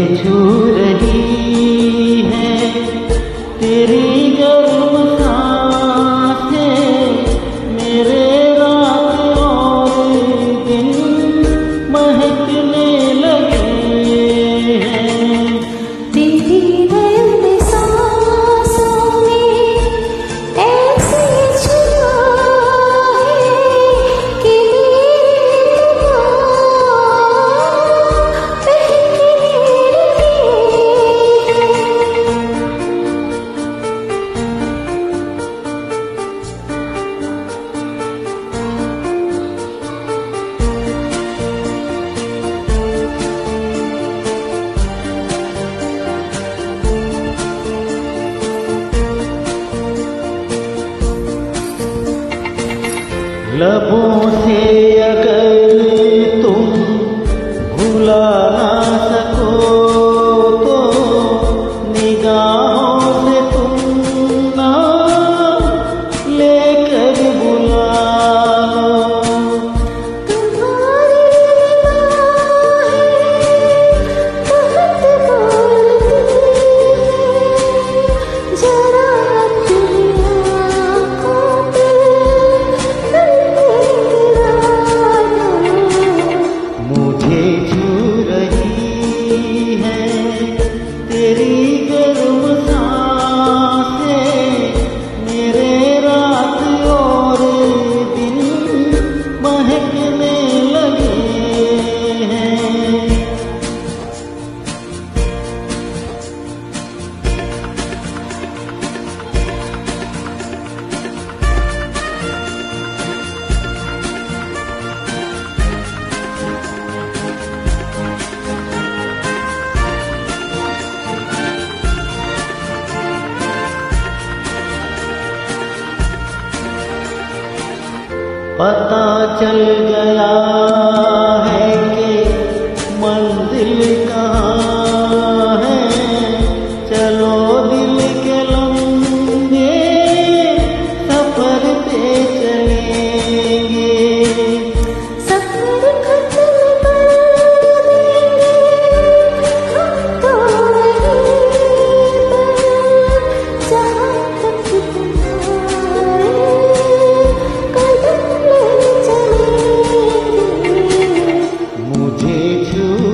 रही लबों से अगर पता चल गया। you